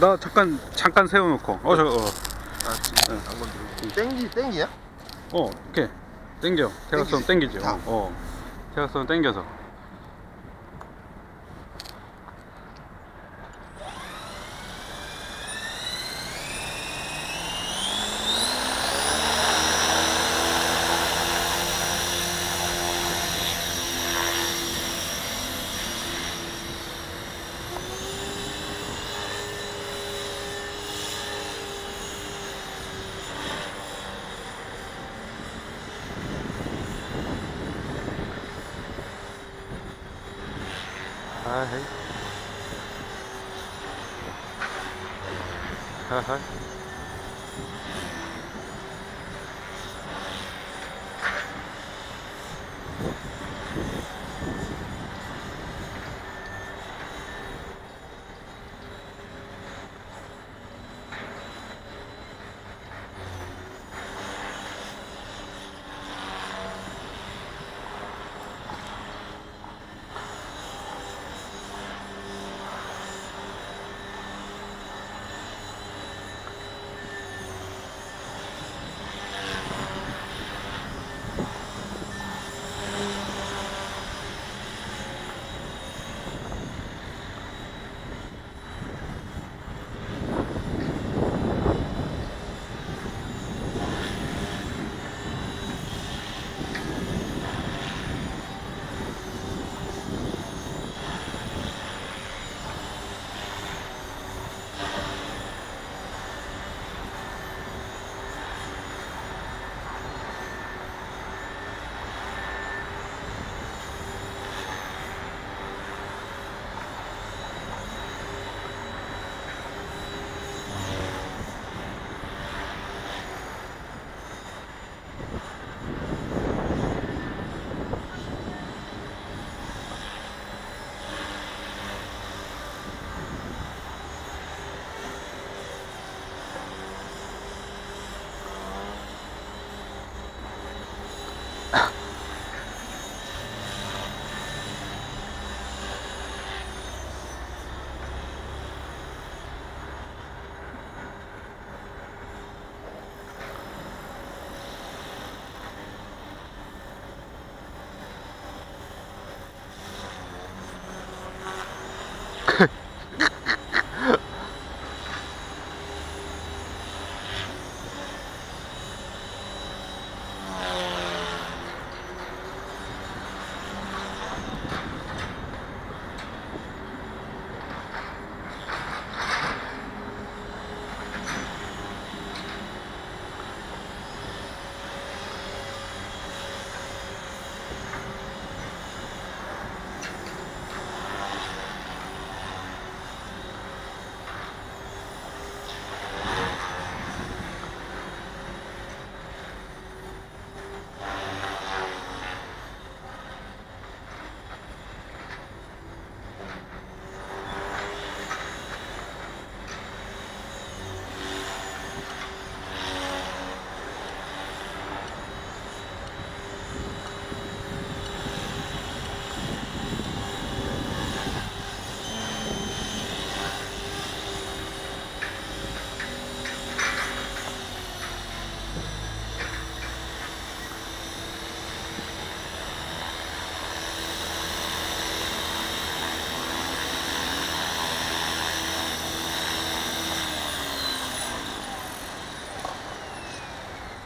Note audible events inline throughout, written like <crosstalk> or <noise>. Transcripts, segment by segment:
나 잠깐 잠깐 세워놓고. 어저 어. 아 지금 안 건드리고 땡기 땡기야? 어, 오케이. 땡겨. 대각선 땡기지? 어, 어. 대각선 땡겨서 하이 하이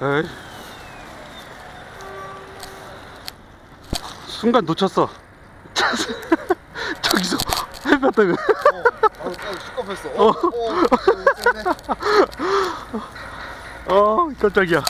에이. 순간 놓쳤어. <laughs> 저기서 헬멧다가 어, 어, 어, 시끄럽했어. 어, 어, 어, 어, 네. 어 깜짝이야.